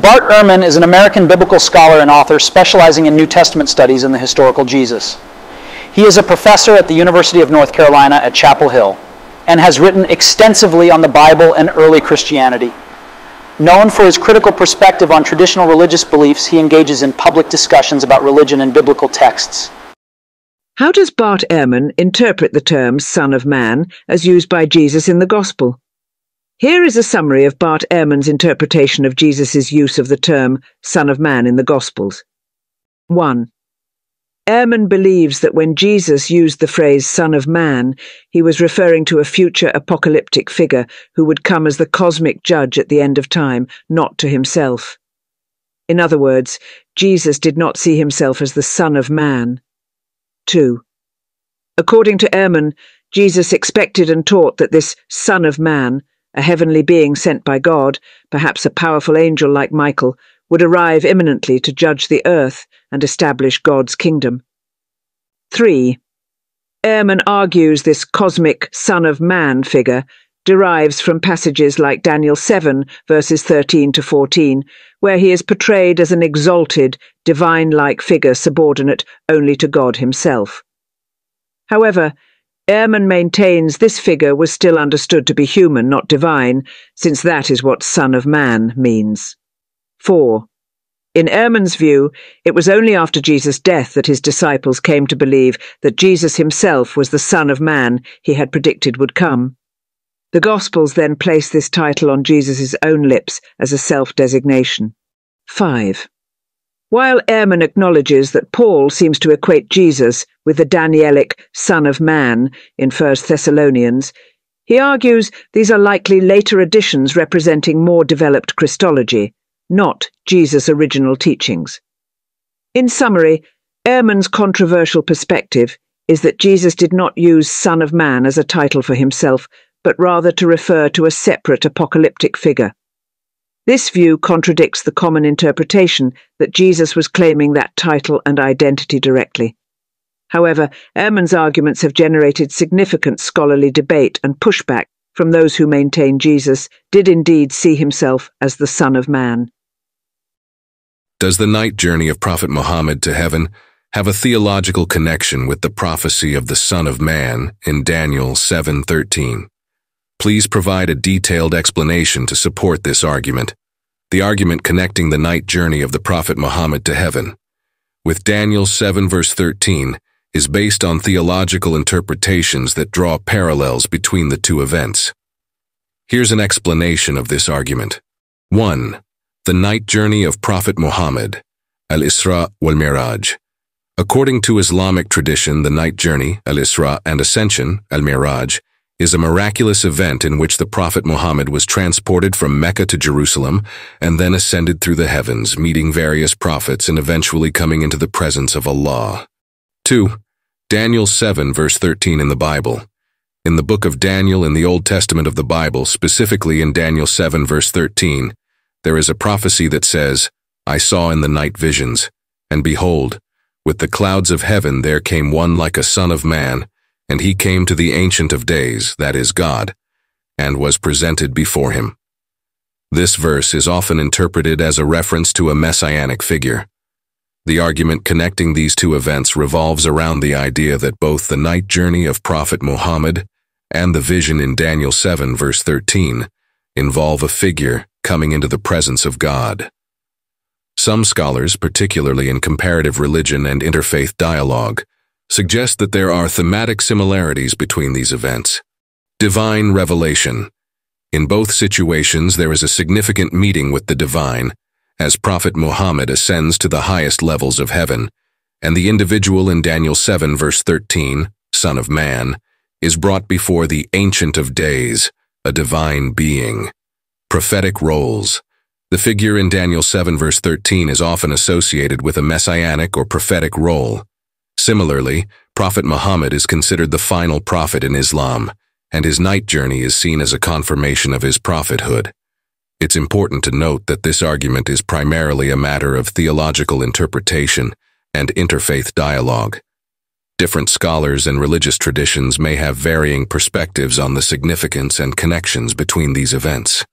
Bart Ehrman is an American biblical scholar and author specializing in New Testament studies in the historical Jesus. He is a professor at the University of North Carolina at Chapel Hill and has written extensively on the Bible and early Christianity. Known for his critical perspective on traditional religious beliefs, he engages in public discussions about religion and biblical texts. How does Bart Ehrman interpret the term Son of Man as used by Jesus in the Gospel? Here is a summary of Bart Ehrman's interpretation of Jesus' use of the term Son of Man in the Gospels. 1. Ehrman believes that when Jesus used the phrase Son of Man, he was referring to a future apocalyptic figure who would come as the cosmic judge at the end of time, not to himself. In other words, Jesus did not see himself as the Son of Man. 2. According to Ehrman, Jesus expected and taught that this Son of Man a heavenly being sent by God, perhaps a powerful angel like Michael, would arrive imminently to judge the earth and establish God's kingdom. 3. Ehrman argues this cosmic Son of Man figure derives from passages like Daniel 7, verses 13 to 14, where he is portrayed as an exalted, divine like figure subordinate only to God himself. However, Ehrman maintains this figure was still understood to be human, not divine, since that is what Son of Man means. 4. In Ehrman's view, it was only after Jesus' death that his disciples came to believe that Jesus himself was the Son of Man he had predicted would come. The Gospels then place this title on Jesus' own lips as a self-designation. 5. While Ehrman acknowledges that Paul seems to equate Jesus with the Danielic Son of Man in 1 Thessalonians, he argues these are likely later additions representing more developed Christology, not Jesus' original teachings. In summary, Ehrman's controversial perspective is that Jesus did not use Son of Man as a title for himself, but rather to refer to a separate apocalyptic figure. This view contradicts the common interpretation that Jesus was claiming that title and identity directly. However, Ehrman's arguments have generated significant scholarly debate and pushback from those who maintain Jesus did indeed see himself as the Son of Man. Does the night journey of Prophet Muhammad to heaven have a theological connection with the prophecy of the Son of Man in Daniel 7:13? Please provide a detailed explanation to support this argument, the argument connecting the night journey of the Prophet Muhammad to heaven. With Daniel 7 verse 13, is based on theological interpretations that draw parallels between the two events. Here's an explanation of this argument. 1. The night journey of Prophet Muhammad, Al-Isra wal-Miraj. According to Islamic tradition, the night journey, Al-Isra, and Ascension, Al-Miraj, is a miraculous event in which the Prophet Muhammad was transported from Mecca to Jerusalem and then ascended through the heavens, meeting various prophets and eventually coming into the presence of Allah. 2. Daniel 7 verse 13 in the Bible. In the book of Daniel in the Old Testament of the Bible, specifically in Daniel 7 verse 13, there is a prophecy that says, I saw in the night visions, and behold, with the clouds of heaven there came one like a son of man, and he came to the Ancient of Days, that is God, and was presented before him. This verse is often interpreted as a reference to a messianic figure. The argument connecting these two events revolves around the idea that both the night journey of Prophet Muhammad and the vision in Daniel 7 verse 13 involve a figure coming into the presence of God. Some scholars, particularly in comparative religion and interfaith dialogue, suggest that there are thematic similarities between these events. Divine revelation. In both situations, there is a significant meeting with the divine, as Prophet Muhammad ascends to the highest levels of heaven, and the individual in Daniel 7 verse 13, Son of Man, is brought before the Ancient of Days, a divine being. Prophetic roles. The figure in Daniel 7 verse 13 is often associated with a messianic or prophetic role. Similarly, Prophet Muhammad is considered the final prophet in Islam, and his night journey is seen as a confirmation of his prophethood. It's important to note that this argument is primarily a matter of theological interpretation and interfaith dialogue. Different scholars and religious traditions may have varying perspectives on the significance and connections between these events.